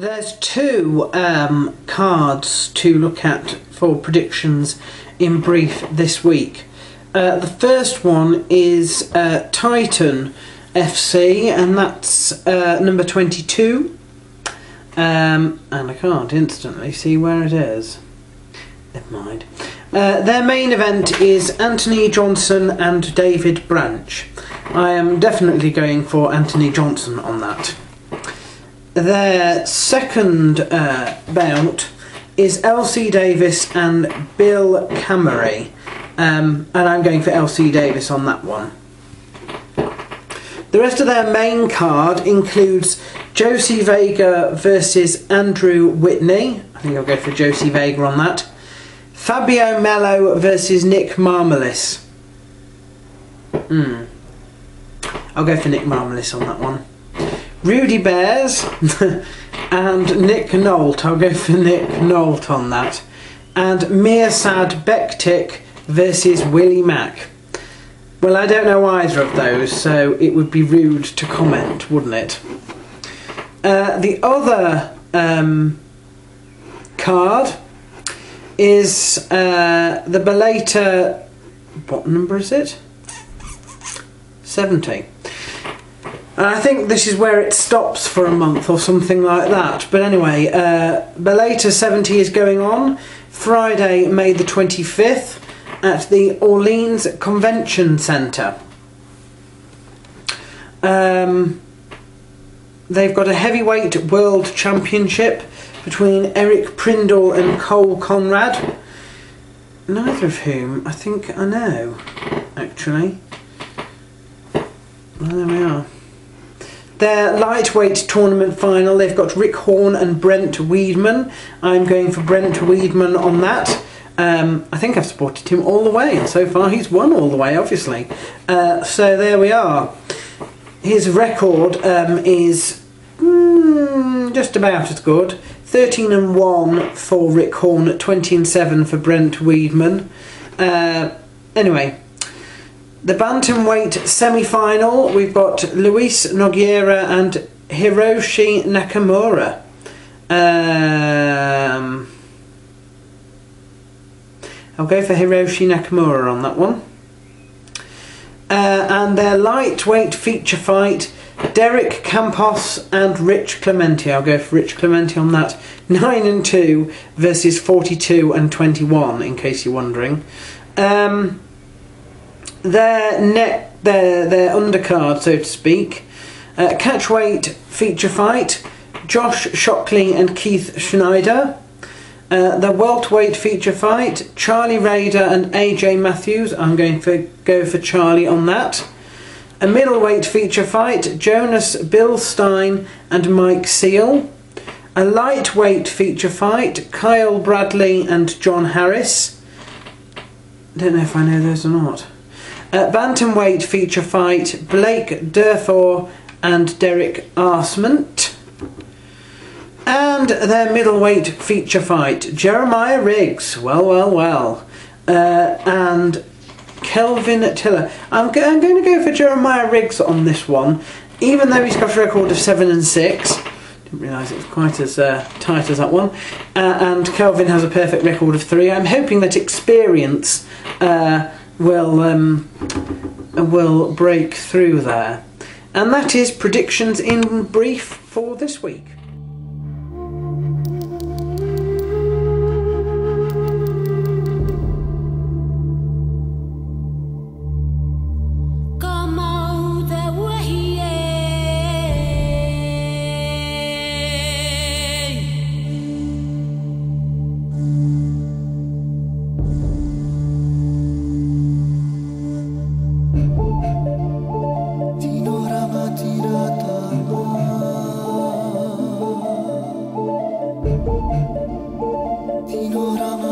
There's two um, cards to look at for predictions in brief this week. Uh, the first one is uh, Titan FC, and that's uh, number 22. Um, and I can't instantly see where it is. Never mind. Uh, their main event is Anthony Johnson and David Branch. I am definitely going for Anthony Johnson on that. Their second uh, bout is LC Davis and Bill Cammeray. Um, and I'm going for LC Davis on that one. The rest of their main card includes Josie Vega versus Andrew Whitney. I think I'll go for Josie Vega on that. Fabio Mello versus Nick Marmalis. Hmm. I'll go for Nick Marmalis on that one. Rudy Bears and Nick Nolt. I'll go for Nick Nolt on that. And Mirsad Bektic versus Willie Mack. Well, I don't know either of those, so it would be rude to comment, wouldn't it? Uh, the other um, card is uh, the Bellator. What number is it? 70. And I think this is where it stops for a month or something like that. But anyway, uh, Bellator 70 is going on Friday, May the 25th at the Orleans Convention Centre. Um, they've got a heavyweight world championship between Eric Prindle and Cole Konrad. Neither of whom I think I know, actually. Well, there we are. Their lightweight tournament final, they've got Rick Hawn and Brent Weedman. I'm going for Brent Weedman on that. Um, I think I've supported him all the way, and so far he's won all the way, obviously. Uh, so there we are. His record um, is mm, just about as good. 13 and 1 for Rick Hawn, 20 and 7 for Brent Weedman. Uh, anyway, the bantamweight semi-final, we've got Luis Nogueira and Hiroshi Nakamura. Um, I'll go for Hiroshi Nakamura on that one. Uh, and their lightweight feature fight, Derek Campos and Rich Clementi. I'll go for Rich Clementi on that. 9 and 2 versus 42 and 21, in case you're wondering. Um, their net, their their undercard, so to speak. Uh, catchweight feature fight: Josh Shockley and Keith Schneider. Uh, the welterweight feature fight: Charlie Raider and AJ Matthews. I'm going to go for Charlie on that. A middleweight feature fight: Jonas Billstein and Mike Seal. A lightweight feature fight: Kyle Bradley and John Harris. Don't know if I know those or not. At bantamweight feature fight, Blake Durfor and Derek Arsment. And their middleweight feature fight, Jeremiah Riggs, well, well, well, uh, and Kelvin Tiller. I'm, I'm going to go for Jeremiah Riggs on this one, even though he's got a record of 7 and 6. Didn't realise it was quite as uh, tight as that one. Uh, and Kelvin has a perfect record of 3. I'm hoping that experience uh, will um, will break through there. And that is predictions in brief for this week. Ignorava